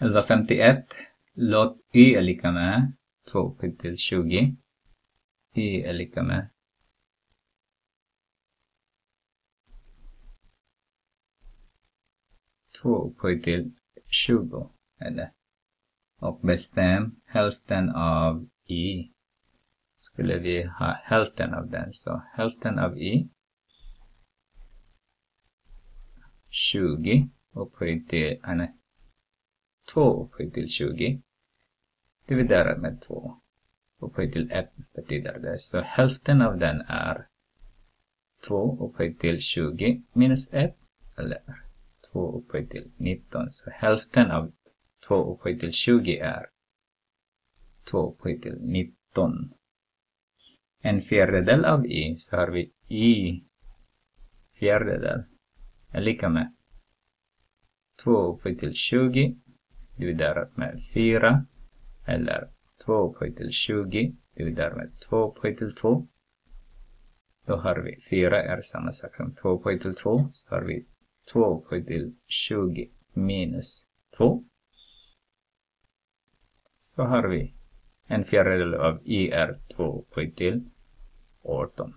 1151. Låt y är lika med 2 upphöjt till 20. y är lika med 2 upphöjt till 20. Eller? Och bestäm hälften av y. Skulle vi ha hälften av den, så hälften av y 20 upphöjt till, ah, nej, 2 upphöjt till 20 dividerat med 2 upphöjt till 1 betyder det. Så hälften av den är 2 upphöjt till 20 minus 1 eller 2 upphöjt till 19. Så hälften av 2 upphöjt till 20 är 2 upphöjt till 19. En fjärdedel av i så har vi i fjärdedel är lika med 2 upphöjt till 20 dividerat med 4 eller 2 upphöjt till 20 dividerat med 2 upphöjt till 2. Då har vi 4 är samma sak som 2 upphöjt till 2. Så har vi 2 upphöjt till 20 minus 2. Så har vi en fjärdedel av i är 2 upphöjt till 18.